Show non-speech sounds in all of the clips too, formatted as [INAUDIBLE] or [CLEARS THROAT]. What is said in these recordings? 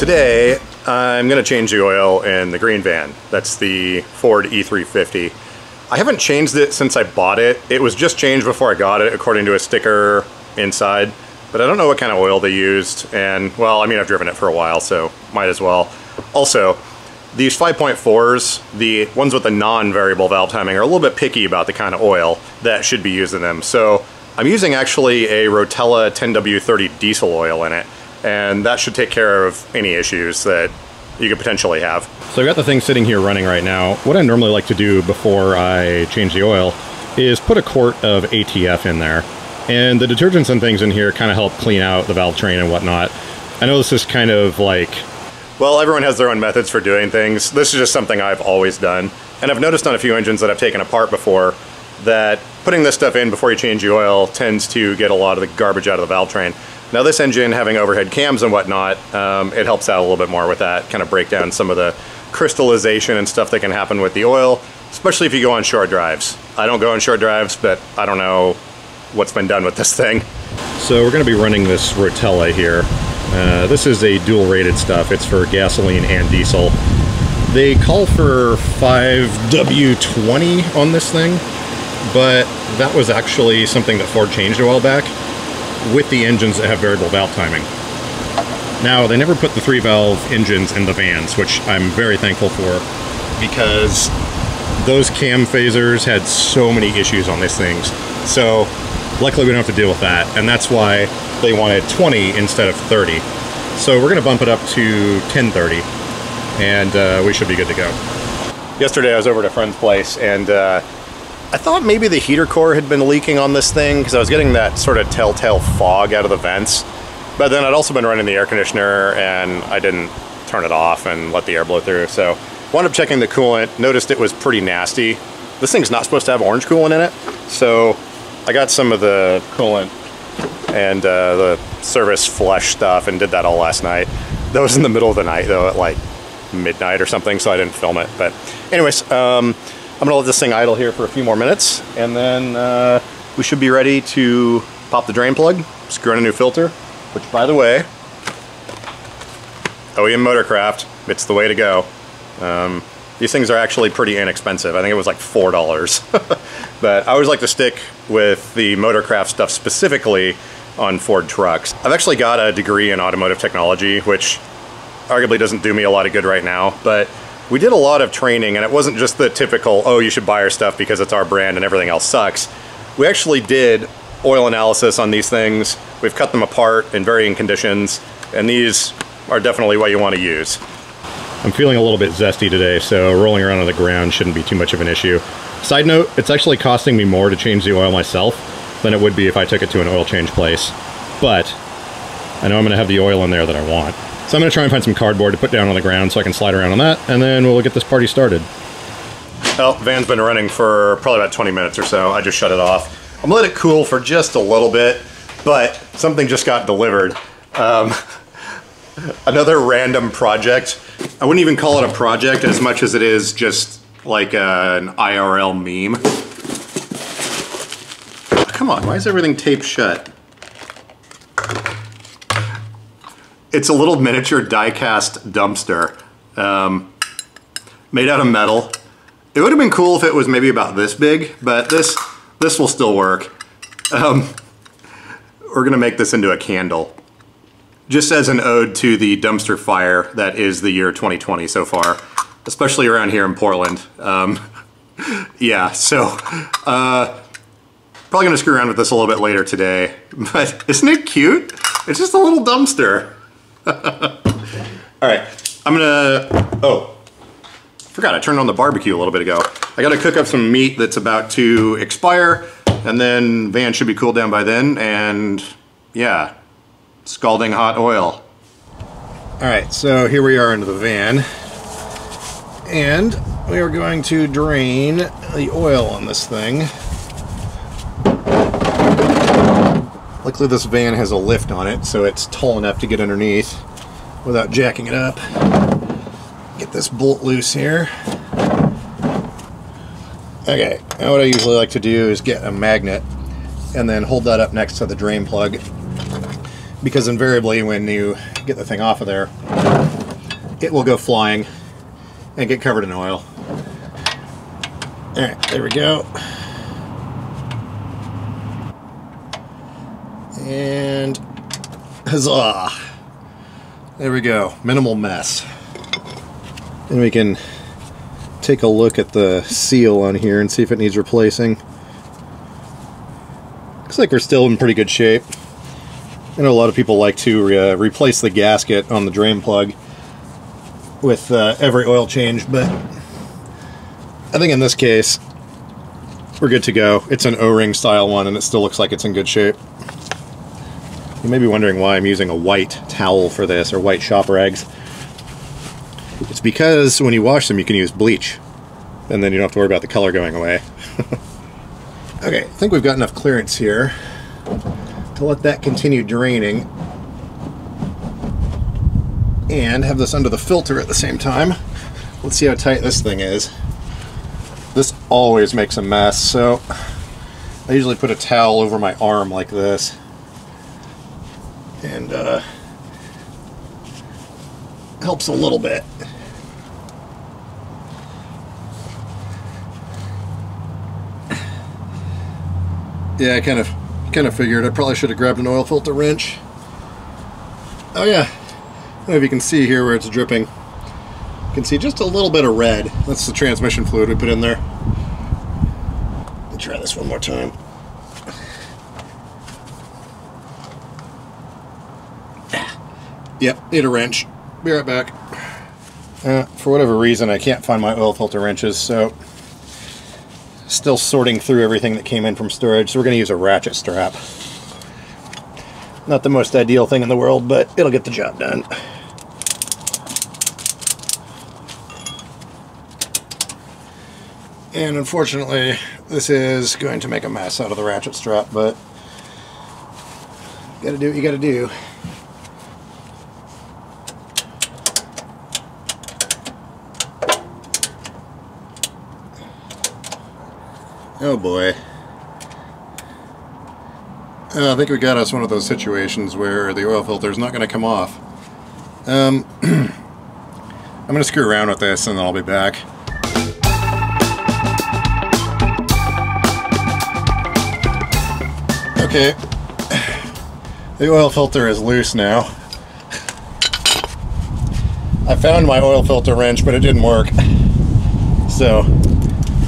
Today, I'm going to change the oil in the green van. That's the Ford E350. I haven't changed it since I bought it. It was just changed before I got it, according to a sticker inside. But I don't know what kind of oil they used. And, well, I mean, I've driven it for a while, so might as well. Also, these 5.4s, the ones with the non-variable valve timing, are a little bit picky about the kind of oil that should be used in them. So I'm using actually a Rotella 10W30 diesel oil in it and that should take care of any issues that you could potentially have. So I've got the thing sitting here running right now. What I normally like to do before I change the oil is put a quart of ATF in there. And the detergents and things in here kind of help clean out the valve train and whatnot. I know this is kind of like... Well, everyone has their own methods for doing things. This is just something I've always done. And I've noticed on a few engines that I've taken apart before that putting this stuff in before you change the oil tends to get a lot of the garbage out of the valve train. Now this engine having overhead cams and whatnot, um, it helps out a little bit more with that, kind of break down some of the crystallization and stuff that can happen with the oil, especially if you go on short drives. I don't go on short drives, but I don't know what's been done with this thing. So we're going to be running this Rotella here. Uh, this is a dual rated stuff. It's for gasoline and diesel. They call for 5W20 on this thing, but that was actually something that Ford changed a while back with the engines that have variable valve timing. Now, they never put the three valve engines in the vans, which I'm very thankful for because those cam phasers had so many issues on these things. So, luckily, we don't have to deal with that, and that's why they wanted 20 instead of 30. So, we're going to bump it up to 1030, and uh, we should be good to go. Yesterday, I was over at a friend's place, and uh, I thought maybe the heater core had been leaking on this thing because I was getting that sort of telltale fog out of the vents. But then I'd also been running the air conditioner and I didn't turn it off and let the air blow through. So I wound up checking the coolant, noticed it was pretty nasty. This thing's not supposed to have orange coolant in it. So I got some of the coolant and uh, the service flush stuff and did that all last night. That was in the middle of the night though at like midnight or something, so I didn't film it. But anyways, um, I'm gonna let this thing idle here for a few more minutes and then uh, we should be ready to pop the drain plug, screw in a new filter, which by the way, OEM Motorcraft, it's the way to go. Um, these things are actually pretty inexpensive. I think it was like $4. [LAUGHS] but I always like to stick with the Motorcraft stuff specifically on Ford trucks. I've actually got a degree in automotive technology, which arguably doesn't do me a lot of good right now, but we did a lot of training and it wasn't just the typical, oh, you should buy our stuff because it's our brand and everything else sucks. We actually did oil analysis on these things. We've cut them apart in varying conditions and these are definitely what you want to use. I'm feeling a little bit zesty today, so rolling around on the ground shouldn't be too much of an issue. Side note, it's actually costing me more to change the oil myself than it would be if I took it to an oil change place. But I know I'm going to have the oil in there that I want. So I'm going to try and find some cardboard to put down on the ground so I can slide around on that, and then we'll get this party started. Well, van's been running for probably about 20 minutes or so. I just shut it off. I'm gonna let it cool for just a little bit, but something just got delivered. Um, [LAUGHS] another random project. I wouldn't even call it a project as much as it is just like a, an IRL meme. Come on, why is everything taped shut? It's a little miniature die-cast dumpster um, made out of metal. It would have been cool if it was maybe about this big, but this this will still work. Um, we're gonna make this into a candle. Just as an ode to the dumpster fire that is the year 2020 so far, especially around here in Portland. Um, [LAUGHS] yeah, so uh, probably gonna screw around with this a little bit later today, [LAUGHS] but isn't it cute? It's just a little dumpster. All right, I'm gonna, oh, forgot I turned on the barbecue a little bit ago. I gotta cook up some meat that's about to expire and then van should be cooled down by then and yeah, scalding hot oil. All right, so here we are into the van and we are going to drain the oil on this thing. Luckily this van has a lift on it, so it's tall enough to get underneath without jacking it up. Get this bolt loose here. Okay, now what I usually like to do is get a magnet and then hold that up next to the drain plug because invariably when you get the thing off of there, it will go flying and get covered in oil. All right, there we go. And huzzah! There we go, minimal mess. And we can take a look at the seal on here and see if it needs replacing. Looks like we're still in pretty good shape. I know a lot of people like to uh, replace the gasket on the drain plug with uh, every oil change, but I think in this case, we're good to go. It's an O-ring style one, and it still looks like it's in good shape. You may be wondering why I'm using a white towel for this, or white shop rags. It's because when you wash them, you can use bleach, and then you don't have to worry about the color going away. [LAUGHS] okay, I think we've got enough clearance here to let that continue draining and have this under the filter at the same time. Let's see how tight this thing is. This always makes a mess, so I usually put a towel over my arm like this. And uh, helps a little bit. Yeah, I kind of kind of figured I probably should have grabbed an oil filter wrench. Oh yeah, I don't know if you can see here where it's dripping. You can see just a little bit of red. That's the transmission fluid we put in there. Let me try this one more time. Yep, need a wrench. Be right back. Uh, for whatever reason, I can't find my oil filter wrenches, so still sorting through everything that came in from storage, so we're going to use a ratchet strap. Not the most ideal thing in the world, but it'll get the job done. And unfortunately, this is going to make a mess out of the ratchet strap, but gotta do what you gotta do. Oh boy. Uh, I think we got us one of those situations where the oil filter is not going to come off. Um, [CLEARS THROAT] I'm going to screw around with this and then I'll be back. Okay, [SIGHS] the oil filter is loose now. I found my oil filter wrench, but it didn't work. So,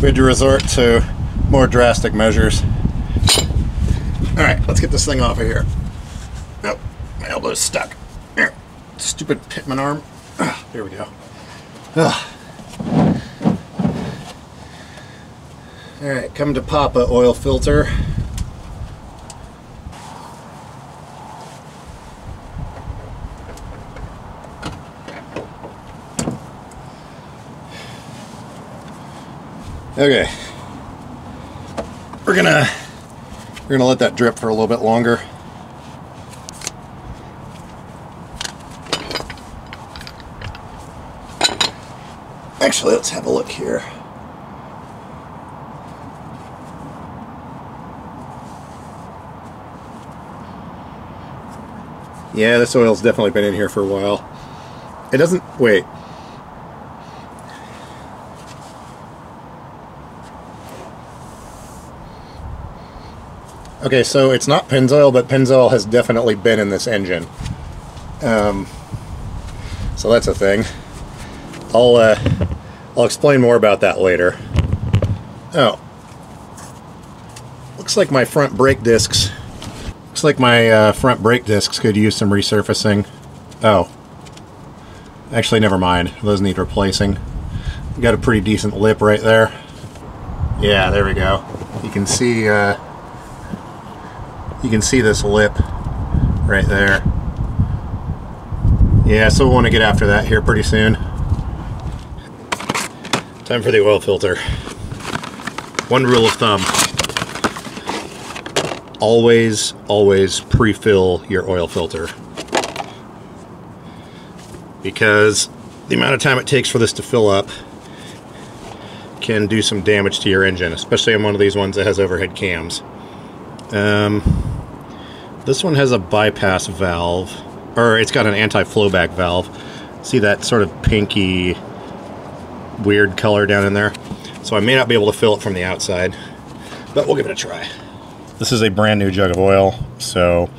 we had to resort to more drastic measures. All right, let's get this thing off of here. Oh, my elbow's stuck. Here. Stupid Pitman arm. Ah, there we go. All right, come to Papa oil filter. Okay. We're gonna we're gonna let that drip for a little bit longer. Actually, let's have a look here. Yeah, this oil's definitely been in here for a while. It doesn't, wait. Okay, so it's not Pennzoil, but Pennzoil has definitely been in this engine. Um, so that's a thing. I'll, uh, I'll explain more about that later. Oh. Looks like my front brake discs Looks like my uh, front brake discs could use some resurfacing. Oh. Actually, never mind. Those need replacing. Got a pretty decent lip right there. Yeah, there we go. You can see, uh, you can see this lip right there. Yeah, so we'll want to get after that here pretty soon. Time for the oil filter. One rule of thumb always, always pre-fill your oil filter. Because the amount of time it takes for this to fill up can do some damage to your engine, especially on one of these ones that has overhead cams. Um, this one has a bypass valve, or it's got an anti-flowback valve. See that sort of pinky, weird color down in there? So I may not be able to fill it from the outside, but we'll give it a try. This is a brand new jug of oil, so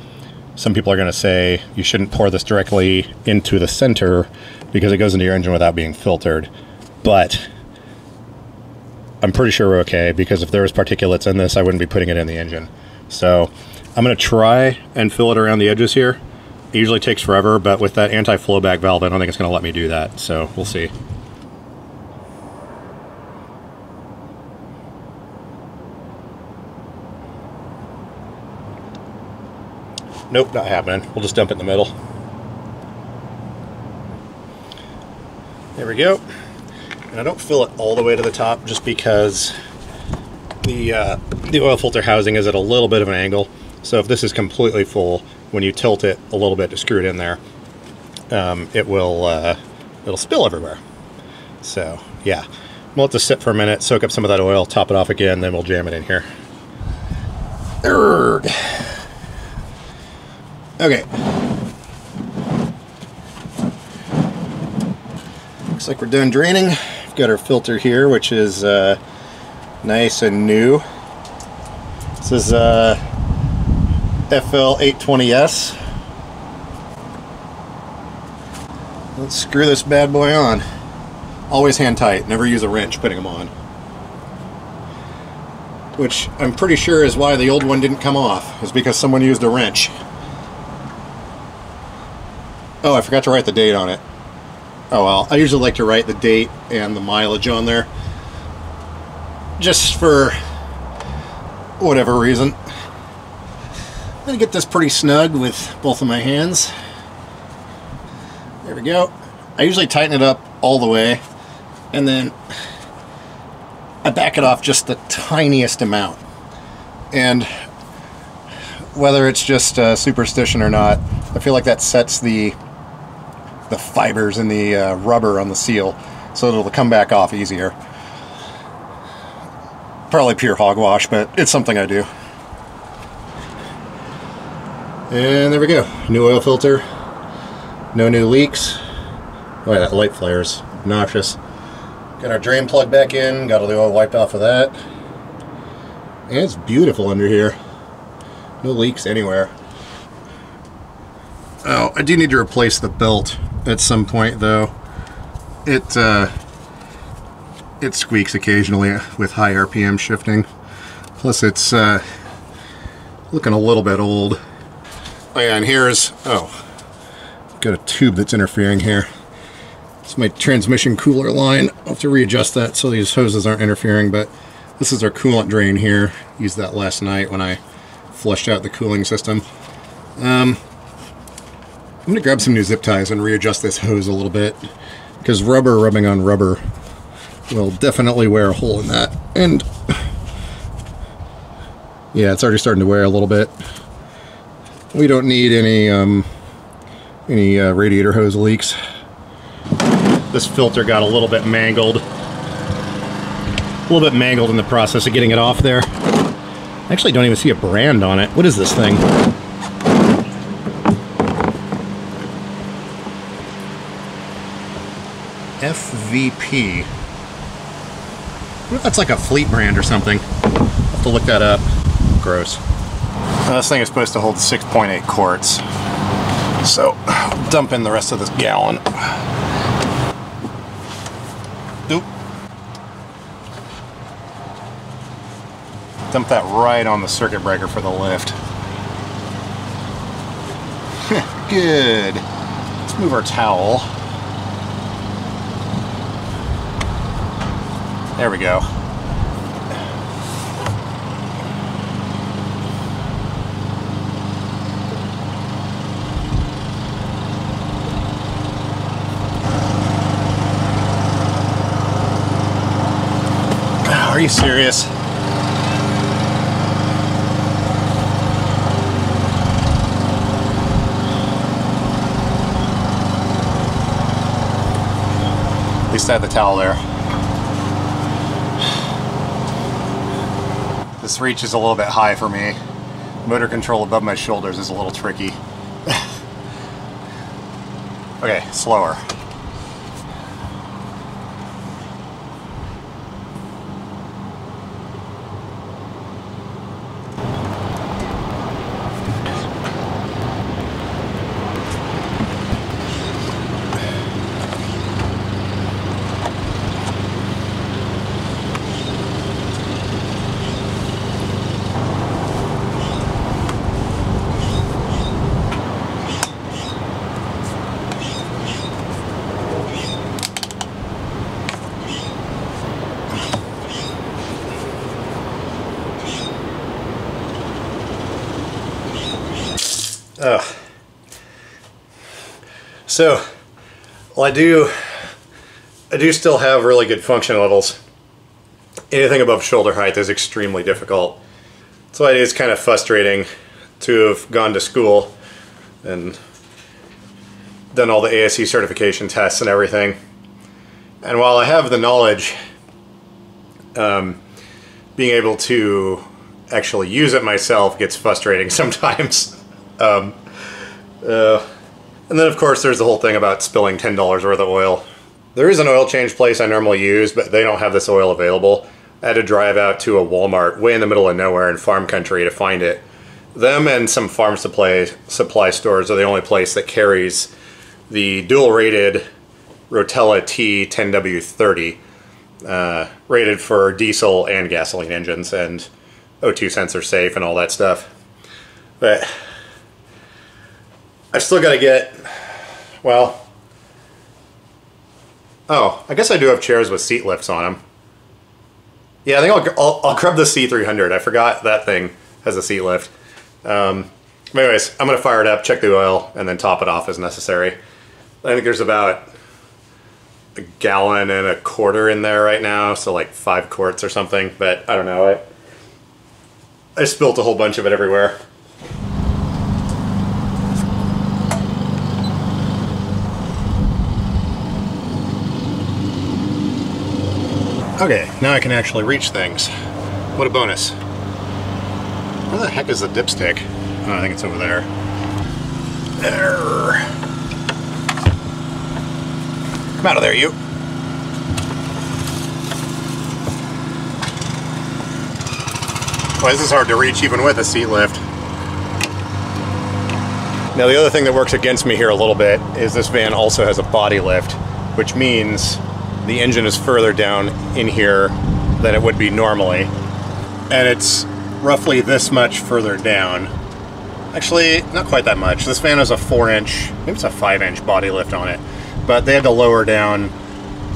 some people are going to say you shouldn't pour this directly into the center because it goes into your engine without being filtered. But I'm pretty sure we're okay because if there was particulates in this, I wouldn't be putting it in the engine. So I'm going to try and fill it around the edges here. It usually takes forever, but with that anti-flow back valve, I don't think it's going to let me do that. So we'll see. Nope, not happening. We'll just dump it in the middle. There we go. And I don't fill it all the way to the top just because the uh, the oil filter housing is at a little bit of an angle. So if this is completely full, when you tilt it a little bit to screw it in there, um, it will uh, it'll spill everywhere. So yeah, we'll let this sit for a minute, soak up some of that oil, top it off again, then we'll jam it in here. Urgh. Okay. Looks like we're done draining. We've got our filter here, which is uh, nice and new. This is uh, FL820S. Let's screw this bad boy on. Always hand tight, never use a wrench putting them on. Which I'm pretty sure is why the old one didn't come off, is because someone used a wrench. Oh, I forgot to write the date on it. Oh well, I usually like to write the date and the mileage on there. Just for whatever reason. I'm going to get this pretty snug with both of my hands. There we go. I usually tighten it up all the way and then I back it off just the tiniest amount. And whether it's just a superstition or not, I feel like that sets the the fibers and the uh, rubber on the seal so it'll come back off easier. Probably pure hogwash, but it's something I do. And there we go. New oil filter. No new leaks. Oh yeah, that light flares. Obnoxious. Got our drain plug back in. Got all the oil wiped off of that. And it's beautiful under here. No leaks anywhere. Oh, I do need to replace the belt at some point though. It uh, it squeaks occasionally with high RPM shifting. Plus it's uh, looking a little bit old. Oh yeah, and here's, oh, got a tube that's interfering here. It's my transmission cooler line. I'll have to readjust that so these hoses aren't interfering, but this is our coolant drain here. Used that last night when I flushed out the cooling system. Um, I'm going to grab some new zip ties and readjust this hose a little bit because rubber rubbing on rubber will definitely wear a hole in that. And yeah, it's already starting to wear a little bit. We don't need any um, any uh, radiator hose leaks. This filter got a little bit mangled. A little bit mangled in the process of getting it off there. I actually don't even see a brand on it. What is this thing? FVP. That's like a fleet brand or something? I'll have to look that up. Gross. Uh, this thing is supposed to hold 6.8 quarts. So, dump in the rest of this gallon. Oop. Dump that right on the circuit breaker for the lift. [LAUGHS] Good. Let's move our towel. There we go. You serious? At least I had the towel there. This reach is a little bit high for me. Motor control above my shoulders is a little tricky. [LAUGHS] okay, slower. So, well, I do, I do still have really good function levels. Anything above shoulder height is extremely difficult. So it is kind of frustrating to have gone to school and done all the ASE certification tests and everything. And while I have the knowledge, um, being able to actually use it myself gets frustrating [LAUGHS] sometimes. um, uh, and then of course there's the whole thing about spilling $10 worth of oil. There is an oil change place I normally use, but they don't have this oil available. I had to drive out to a Walmart way in the middle of nowhere in farm country to find it. Them and some farm supply supply stores are the only place that carries the dual rated Rotella T10W30 uh, rated for diesel and gasoline engines and O2 sensor safe and all that stuff. But I've still got to get, well, oh, I guess I do have chairs with seat lifts on them. Yeah, I think I'll, I'll, I'll grab the C300. I forgot that thing has a seat lift. Um, anyways, I'm going to fire it up, check the oil, and then top it off as necessary. I think there's about a gallon and a quarter in there right now, so like five quarts or something, but I don't know. I, I spilt a whole bunch of it everywhere. Okay, now I can actually reach things. What a bonus. Where the heck is the dipstick? Oh, I think it's over there. There. Come out of there, you. Why this is hard to reach even with a seat lift. Now the other thing that works against me here a little bit is this van also has a body lift, which means the engine is further down in here than it would be normally. And it's roughly this much further down. Actually, not quite that much. This van has a four inch, maybe it's a five inch body lift on it. But they had to lower down,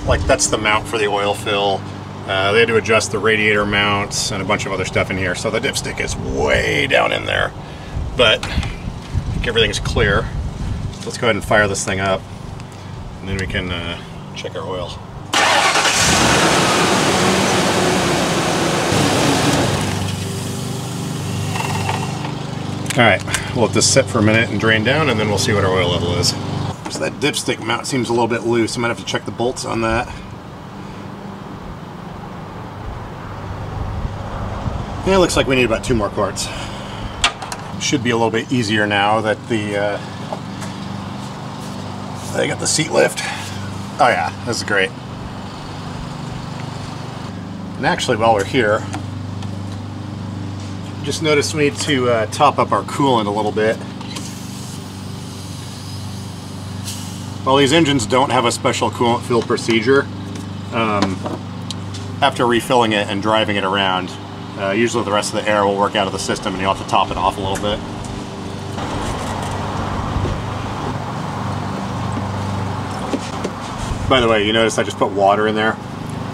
like that's the mount for the oil fill. Uh, they had to adjust the radiator mounts and a bunch of other stuff in here. So the dipstick is way down in there. But I think everything's clear. Let's go ahead and fire this thing up. And then we can uh, check our oil. All right, we'll let this sit for a minute and drain down and then we'll see what our oil level is. So that dipstick mount seems a little bit loose. I might have to check the bolts on that. Yeah, it looks like we need about two more quarts. Should be a little bit easier now that the uh, they got the seat lift. Oh yeah, this is great. And actually, while we're here, just noticed we need to uh, top up our coolant a little bit. While these engines don't have a special coolant fill procedure, um, after refilling it and driving it around, uh, usually the rest of the air will work out of the system and you'll have to top it off a little bit. By the way, you notice I just put water in there.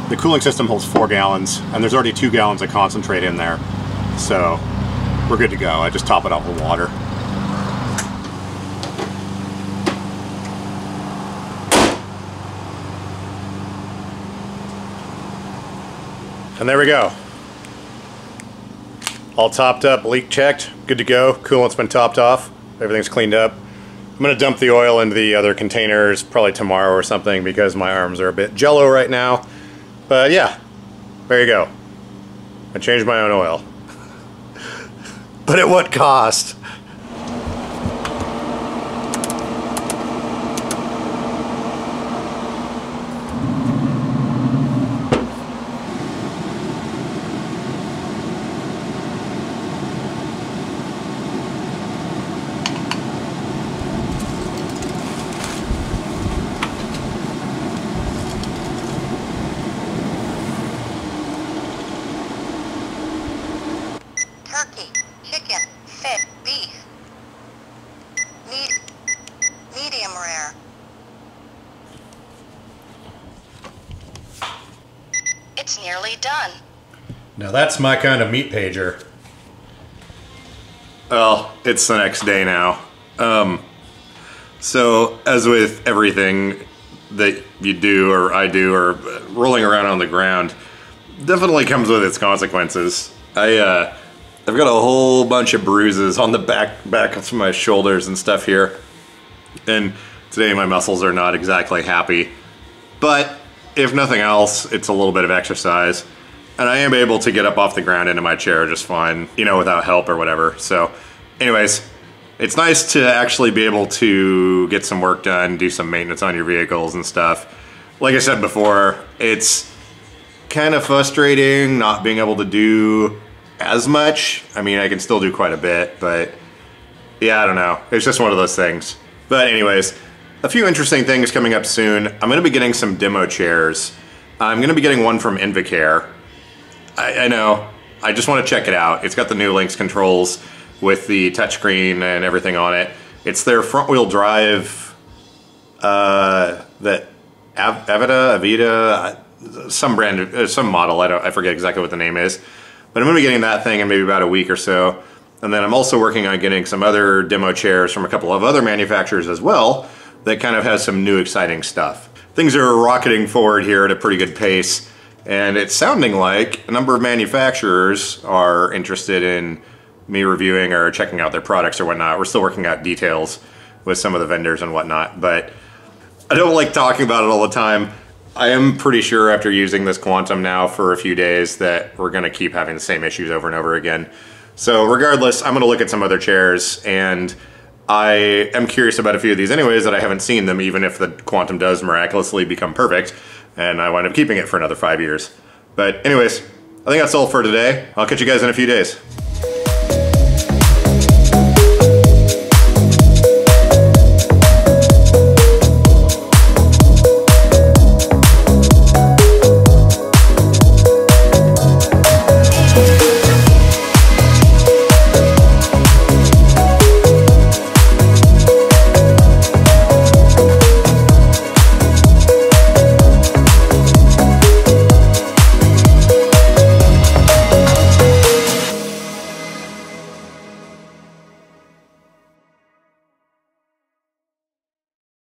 The cooling system holds four gallons and there's already two gallons of concentrate in there. So we're good to go. I just top it off with water. And there we go. All topped up, leak checked, good to go. Coolant's been topped off, everything's cleaned up. I'm gonna dump the oil into the other containers probably tomorrow or something because my arms are a bit jello right now. But yeah, there you go. I changed my own oil. But at what cost? Done. Now that's my kind of meat pager. Well, it's the next day now. Um, so as with everything that you do or I do or rolling around on the ground, definitely comes with its consequences. I uh, I've got a whole bunch of bruises on the back back of my shoulders and stuff here, and today my muscles are not exactly happy. But if nothing else, it's a little bit of exercise, and I am able to get up off the ground into my chair just fine, you know, without help or whatever. So, anyways, it's nice to actually be able to get some work done, do some maintenance on your vehicles and stuff. Like I said before, it's kind of frustrating not being able to do as much. I mean, I can still do quite a bit, but yeah, I don't know. It's just one of those things. But anyways, a few interesting things coming up soon. I'm going to be getting some demo chairs. I'm going to be getting one from Invacare. I, I know. I just want to check it out. It's got the new LiNX controls with the touchscreen and everything on it. It's their front wheel drive, uh, that Av Avita, Avita, some brand, uh, some model. I don't, I forget exactly what the name is, but I'm gonna be getting that thing in maybe about a week or so. And then I'm also working on getting some other demo chairs from a couple of other manufacturers as well that kind of has some new exciting stuff. Things are rocketing forward here at a pretty good pace. And it's sounding like a number of manufacturers are interested in me reviewing or checking out their products or whatnot. We're still working out details with some of the vendors and whatnot, but I don't like talking about it all the time. I am pretty sure after using this Quantum now for a few days that we're gonna keep having the same issues over and over again. So regardless, I'm gonna look at some other chairs and I am curious about a few of these anyways that I haven't seen them even if the Quantum does miraculously become perfect and I wind up keeping it for another five years. But anyways, I think that's all for today. I'll catch you guys in a few days.